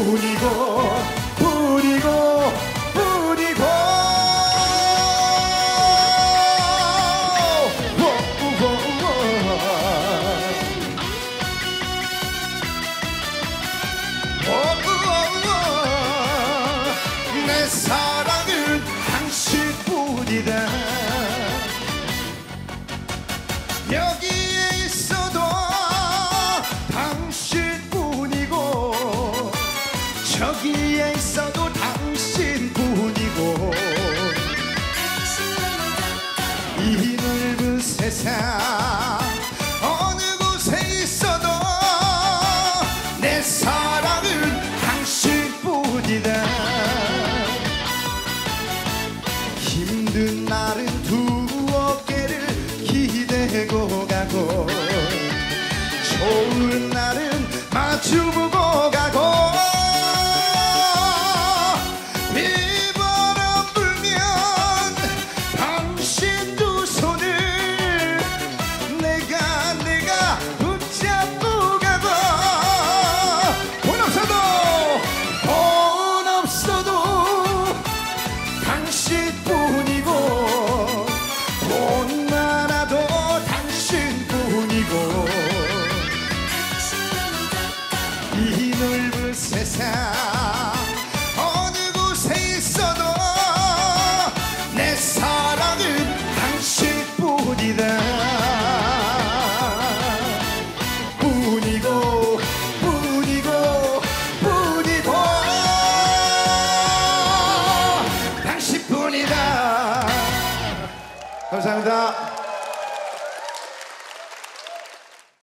뿌리고 뿌리고 뿌리고. 내 사랑은 당신뿐이다. 여기 저기에 있어도 당신뿐이고 이 넓은 세상 어느 곳에 있어도 내 사랑은 당신뿐이다. 힘든 날은 두 어깨를 기대고 가고 좋은 날은 마주 당신뿐이 감사합니다.